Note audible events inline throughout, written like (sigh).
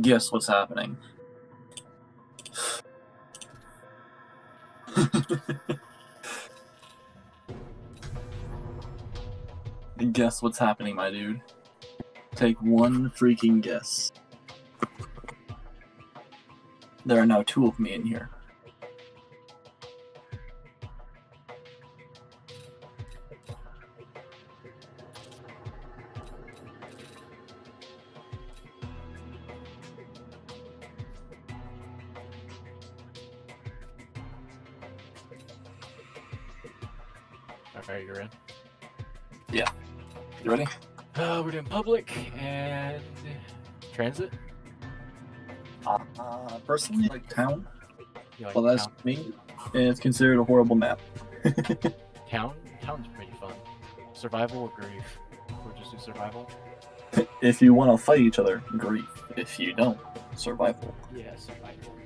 Guess what's happening? (laughs) Guess what's happening, my dude? Take one freaking guess. There are now two of me in here. Public and TranZit. Uh, personally, like town. Like Well, that's town? me. It's considered a horrible map. (laughs) town? Town's pretty fun. Survival or grief? We'll just do survival. if you want to fight each other, grief. If you don't, survival. Yeah, survival.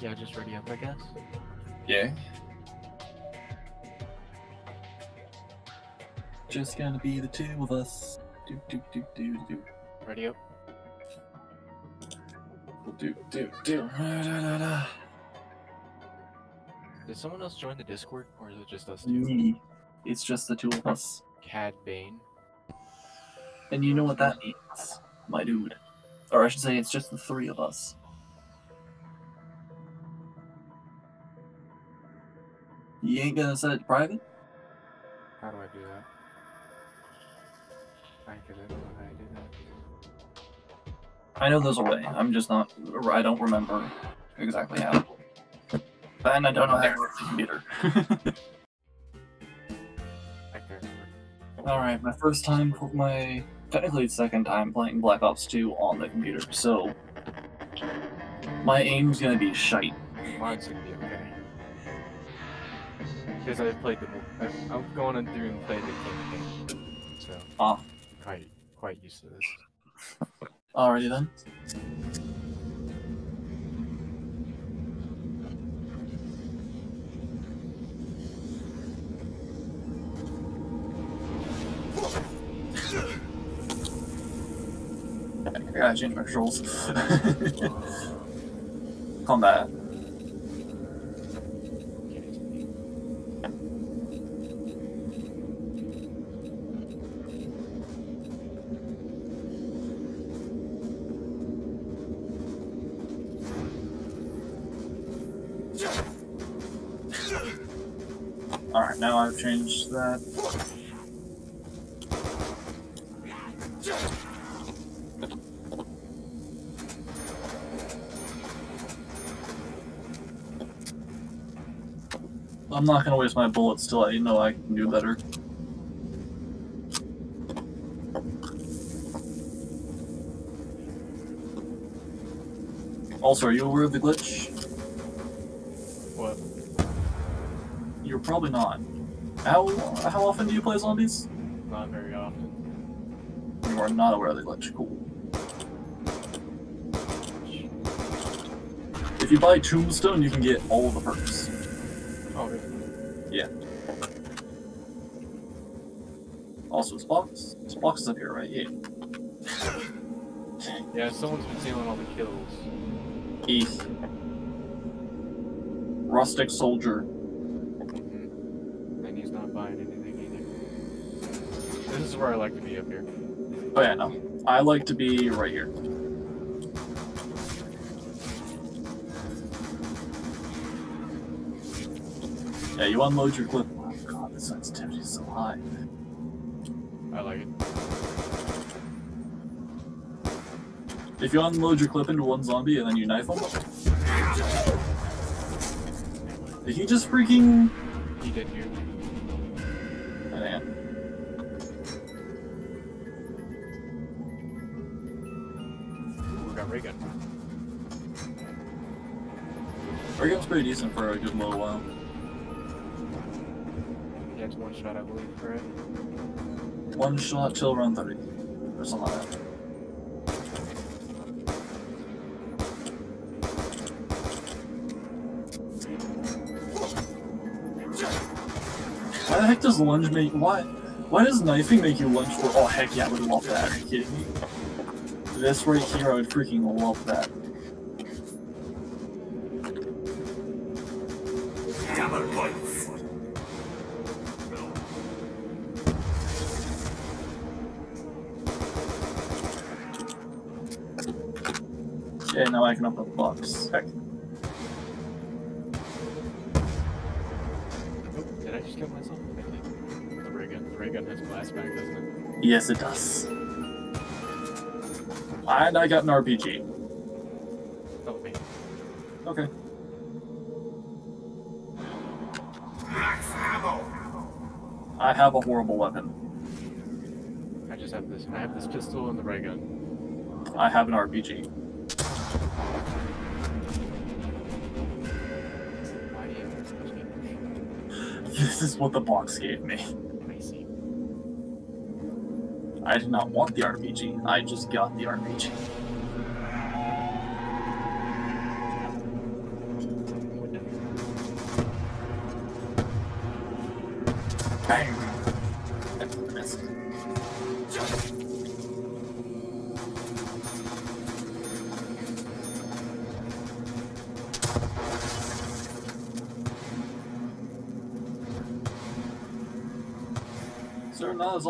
Yeah, just ready up, I guess. Yeah. Just gonna be the two of us. Do do do do do. Ready up. Do do do. Da, da, da. Did someone else join the Discord, or is it just us two? Me. It's just the two of us. Cad Bane. And you know what that means, my dude. Or I should say, it's just the three of us. You ain't gonna set it private? How do I do that? I because I know how I do that. I know there's a way. I'm just not. I don't remember exactly how. And I don't know how to work the computer. Remember. (laughs) Alright, my first time, my technically second time playing Black Ops 2 on the computer, so my aim's gonna be shite. Mine's gonna be okay. Because I played the. I'm, going in through and played the campaign, so Ah, quite quite used to this. alrighty then. (laughs) Yeah, change my controls. (laughs) Combat. Alright, now I've changed that. I'm not gonna waste my bullets till I know I can do better. Also, are you aware of the glitch? What? You're probably not. How how often do you play zombies? Not very often. You are not aware of the glitch. Cool. If you buy Tombstone, you can get all of the perks. Oh, really? Also, Spock's Spock's up here, right? Yeah. (laughs) Yeah, someone's been stealing all the kills. Keith. Rustic soldier. Mhm. And he's not buying anything either. This is where I like to be up here. Oh yeah, no. I like to be right here. Yeah, you unload your clip. Oh god, the sensitivity is so high. I like it. If you unload your clip into one zombie and then you knife him, did he just freaking? He did you. Pretty decent for a good little while. Yeah, it's one shot, I believe, right? One shot till round 30. Or something like that. Why the heck does lunge make why why does knifing make you lunge for oh heck yeah I would love that, are you kidding me? This right here, I would freaking love that. Yeah, now I can open the box. Heck. Did I just kill myself? The ray gun. The ray gun has glass back, doesn't it? Yes, it does. And I got an RPG. Oh, me. Okay. I have a horrible weapon. I just have this. I have this pistol and the ray gun. I have an RPG. This is what the box gave me. I. Did not want the RPG. I just got the RPG.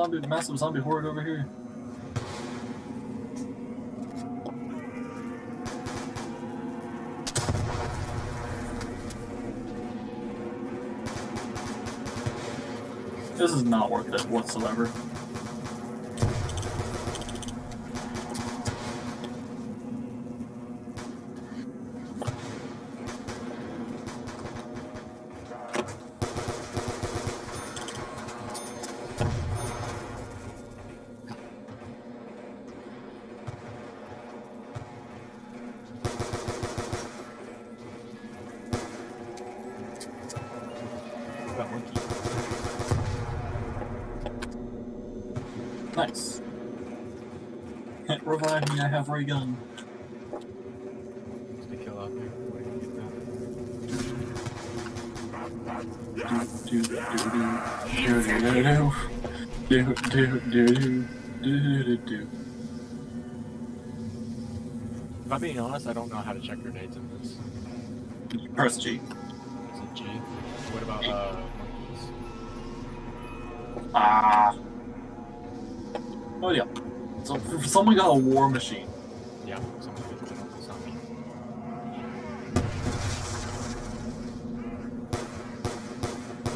Zombie, massive zombie horde over here? This is not worth it whatsoever. Revive I have ray gun. Just to kill out there. Where do you get that? Do, do, do, do. Do, do, do, do, do. Do, do, do. If I'm being honest, I don't know how to check grenades in this. Press G. Is it G? What about uh? Ah. Oh yeah. So someone got a war machine. Yeah, something like that. It's not me.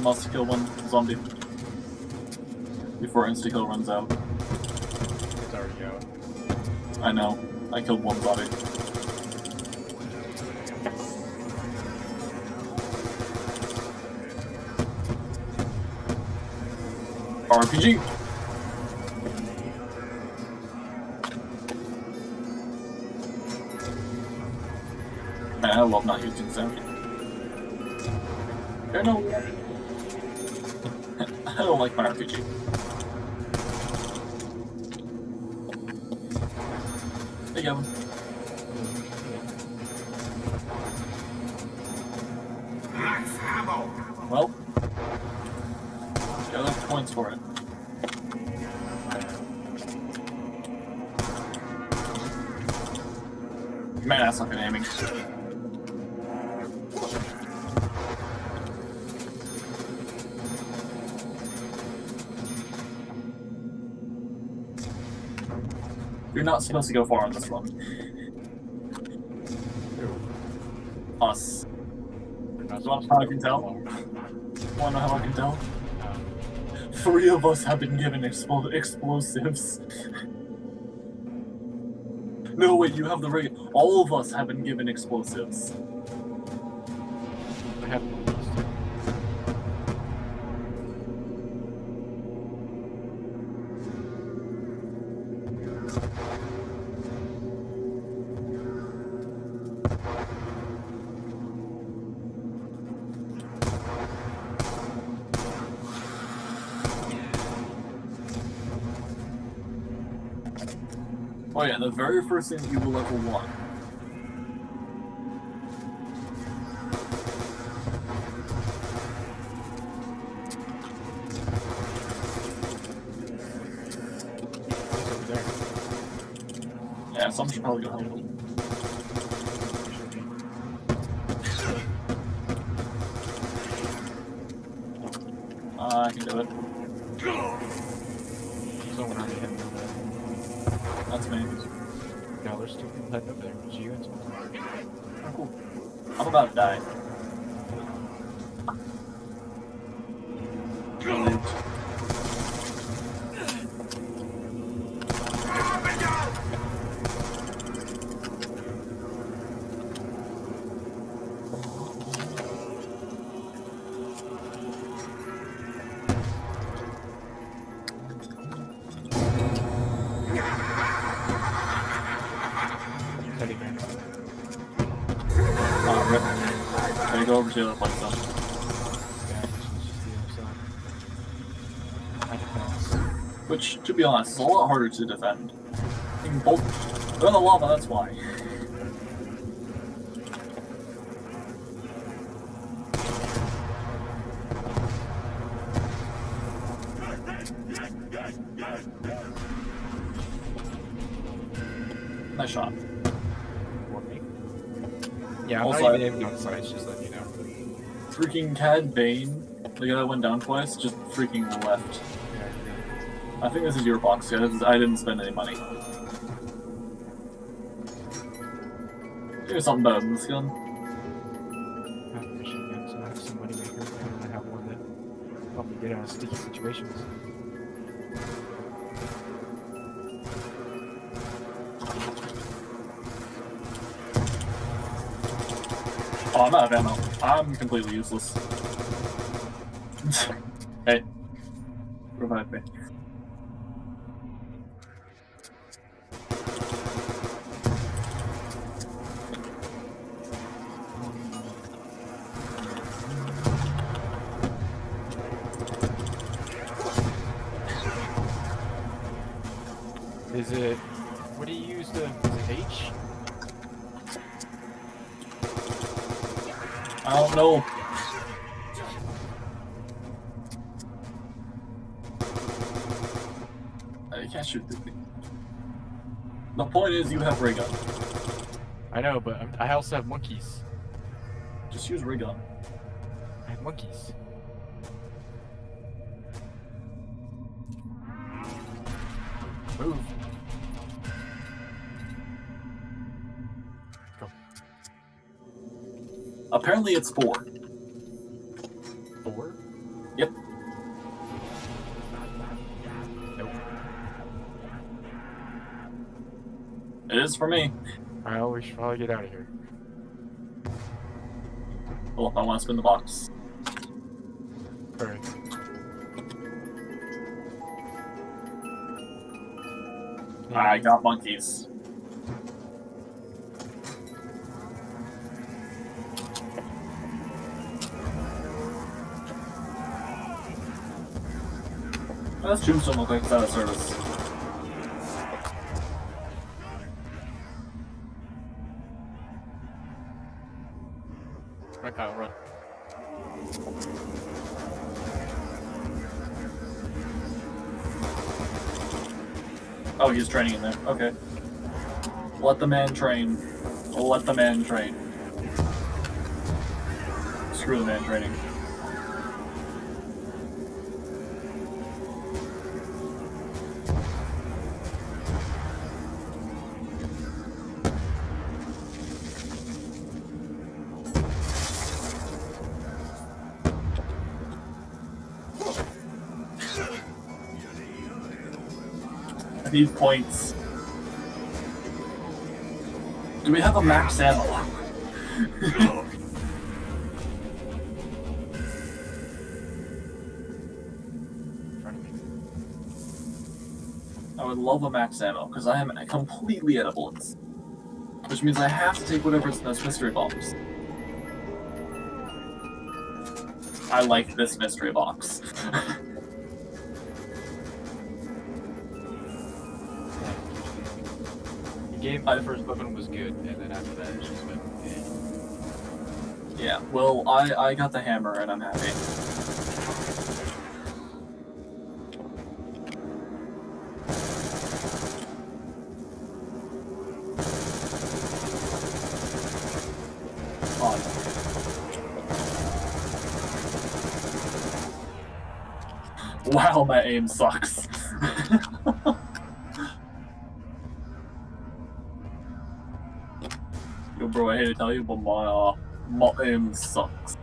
Must kill one zombie before insta kill runs out. It's already out. I know. I killed one zombie. RPG. Love not using sound. I know. I don't like my RPG. Gavin. Max supposed to go far on this one. Us. Supposed how I can tell? Wanna know how I can tell? Three of us have been given explo- explosives. no, wait, you have the right. All of us have been given explosives. The very first thing you will ever there. Yeah, should probably go help him. Uh, I can do it. Someone already hit me with That's me. that. No, there's two people heading up there. It's you and someone. Oh, cool. I'm about to die. Over to the. Which, to be honest, is a lot harder to defend. Can both. They're in the lava, that's why. Freaking Cad Bane, the guy that went down twice, just freaking left. I think this is your box, guys. I didn't spend any money. Here's something better than this gun. I have a machine gun, so I have some money maker, and I have one that help me get out of sticky situations. Oh, I'm out of ammo. I'm completely useless. (laughs) hey. Revive me. I don't know. I can't shoot the thing. The point is, you have ray gun. I know, but I'm, I also have monkeys. Just use ray gun. I have monkeys. Move. Apparently, it's four. Four? Yep. Nope. It is for me. I always should probably get out of here. Well, I want to spin the box. Hurry. I got monkeys. This tombstone look like it's out of service. Run, Kyle, run. Oh, he's training in there. Okay. Let the man train. Let the man train. Screw the man training. Need points. Do we have a max ammo? I would love a max ammo because I am completely out of bullets. Which means I have to take whatever's in those mystery box. I like this mystery box. (laughs) game by the first weapon was good, and then after that it's just been. Yeah. yeah. Well, I I got the hammer and I'm happy. Wow, my aim sucks. I tell you, but my uh, my aim sucks.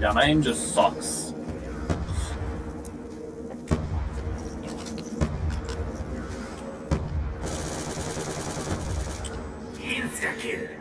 Yeah, my aim just sucks. Insta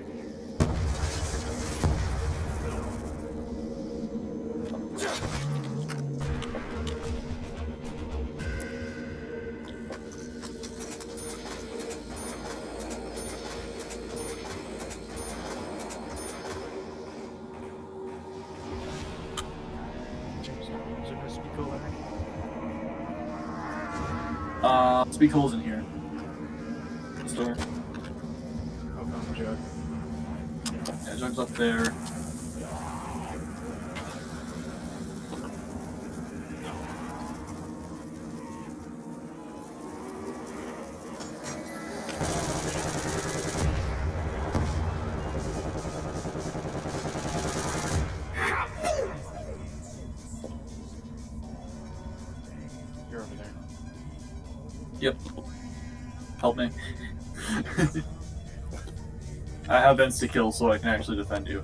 Help me. (laughs) I have insta kill, so I can actually defend you.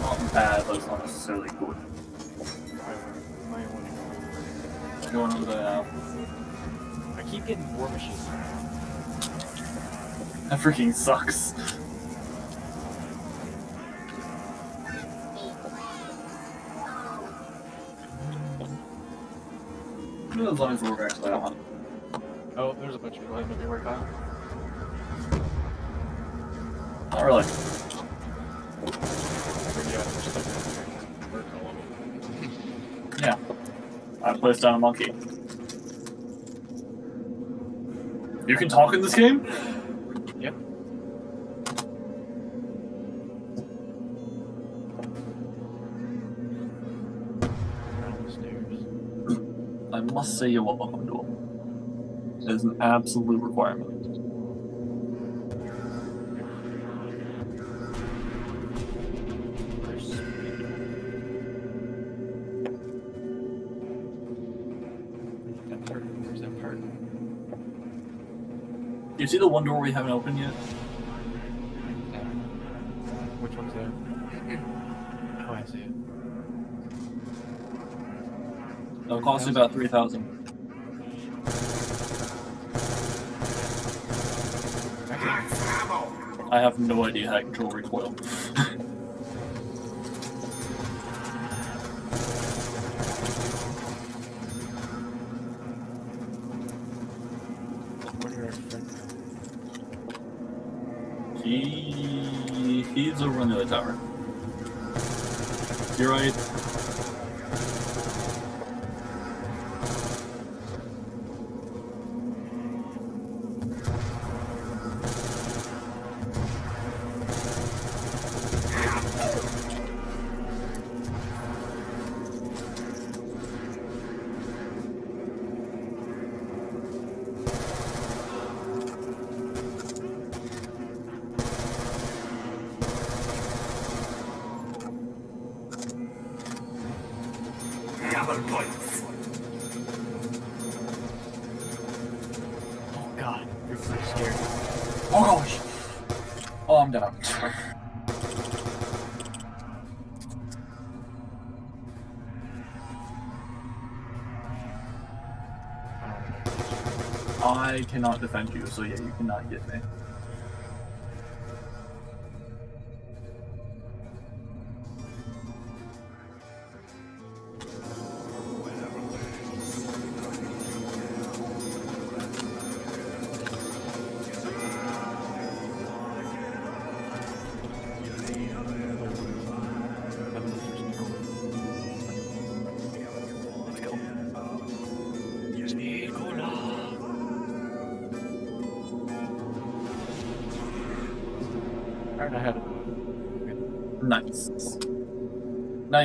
Not bad, but it's not necessarily good. I might want to go. Going over there now. I keep getting War Machine. That freaking sucks. As long as we're actually on. Oh, there's a bunch of people heading up here Kyle. Not really. Yeah, there's stuff down here. Work all of them. Yeah. I placed down a monkey. You can talk in this game? Yep. Around the stairs. I must say you're welcome to him. It is an absolute requirement. You see the one door we haven't opened yet? Which one's there? Oh, I see it. It'll cost you about 3000 Actually, Max ammo. I have no idea how to control recoil. He... he's over on the other tower. You're right. I cannot defend you, so yeah, you cannot get me.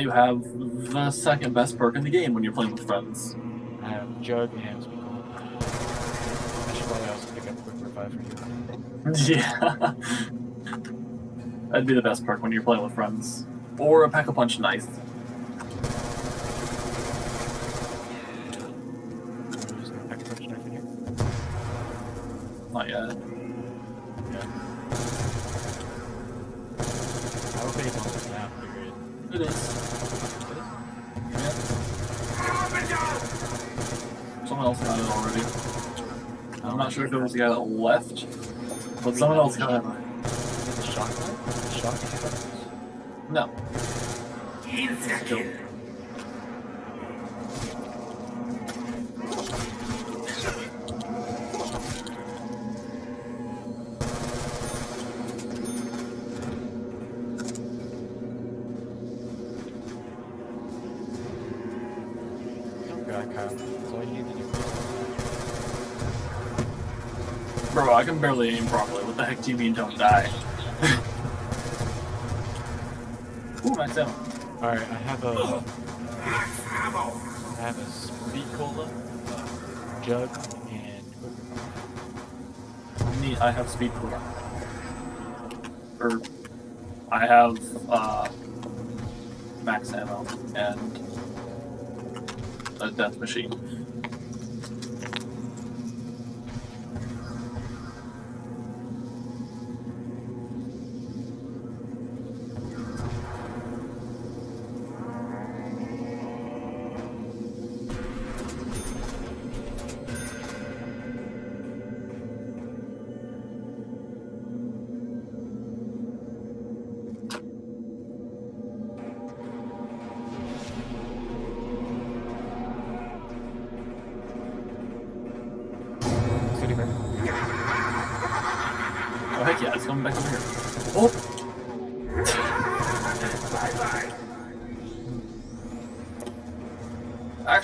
You have the second best perk in the game when you're playing with friends. I have Jug and Cola. I should probably also pick up Quick Revive for you. (laughs) Yeah. That'd be the best perk when you're playing with friends. Or a pack a punch knife. I'm just gonna pack a punch knife in here. Not yet. Yeah. I don't think it's on this map, period. It is. Yeah. Carpenter! Someone else got it already. There was a guy that left, but someone else it. It the shock? The shock? No. Insta-kill. Don't die, Bro, I can barely aim properly. What the heck do you mean don't die? Ooh, max ammo. Alright, I have a Max ammo. I have a speed cola, jug, and Neat, I have speed cola. Or, I have, uh, max ammo and a death machine.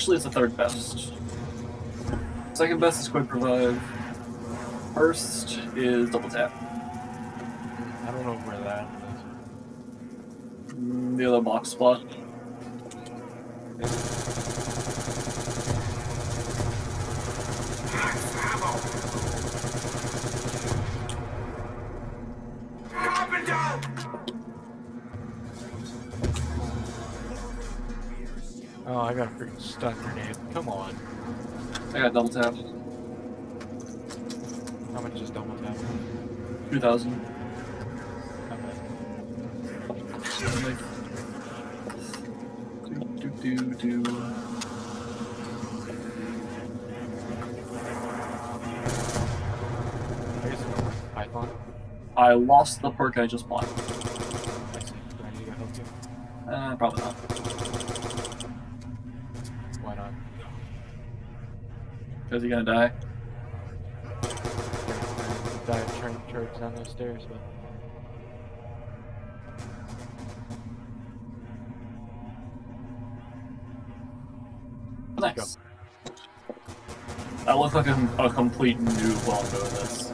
Actually, it's the third best. Second best is Quick Revive. First is Double Tap. I don't know where that Mm, The other box spot. I got a freaking stun grenade. Come on. I got Double Tap. How much is double tap? 2000. How? Do, do, do, do. Here's a python. I lost the perk I just bought. I see. Do I need to help you? Uh, probably not. Why not? Because you're gonna die. Dive train church down those stairs, but Nice. That looks like a, a complete new I'm this.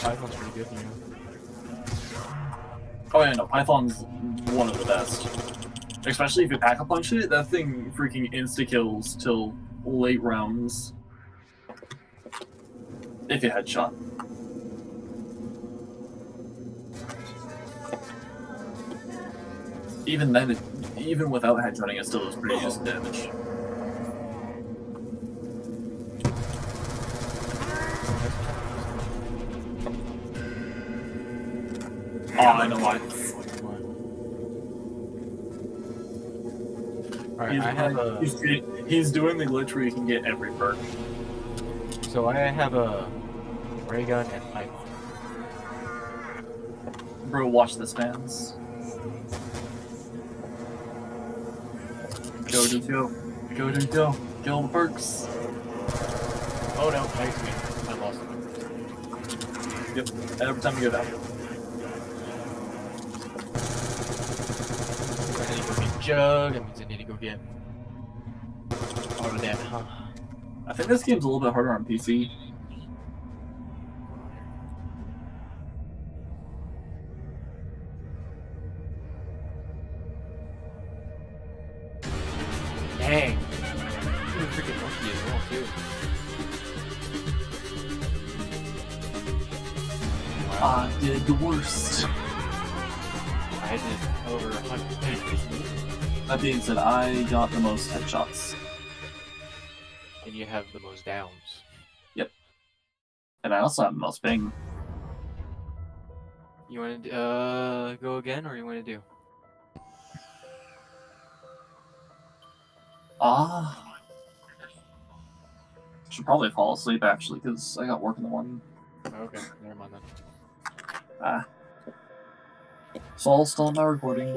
python's pretty good, you know. Oh yeah, no, Python's one of the best. Especially if you pack a punch it, that thing freaking insta kills till late rounds. If you headshot. Even then, it, even without headshotting, it still does pretty decent damage. Oh, I know why. Alright, He's, I have a he's, he's doing the glitch where you can get every perk. so I have a ray gun and python. Bro, watch this, fans. Go, dude, go. Go, dude, go. Get all the perks. Oh no, thanks me. I lost it. Yep, every time you go down. I need to jug, that means I need to all of that, huh? I think this game's a little bit harder on PC. Dang. Even freaking monkey as well too. I did the worst. I did over 100 That being said, I got the most headshots. and you have the most downs. Yep. And I also have the most ping. You want to uh go again, or you want to do? Ah. Should probably fall asleep actually, because I got work in the morning. Okay, never mind then. Ah. So I'll start my recording.